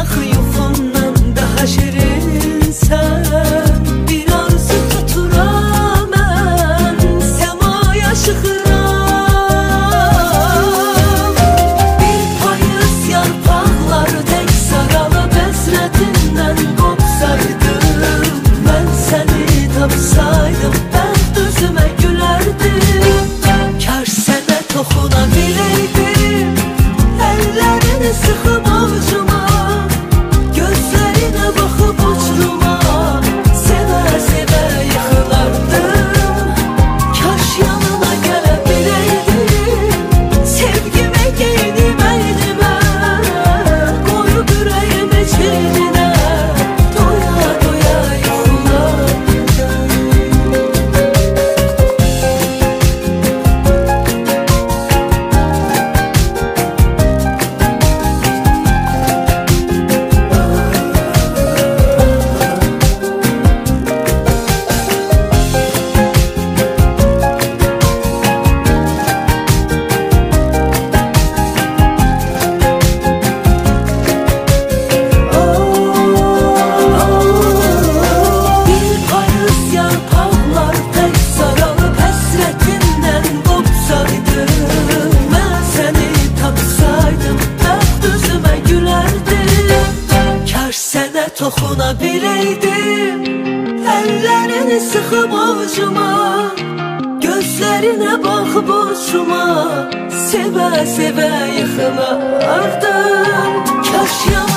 ah Uykumdan daha şirin Toxuna biləydim Əllərini sıxıb ovcuma Gözlərinə baxıb boşuma Sevə-sevə yıxılardım Kaş yalan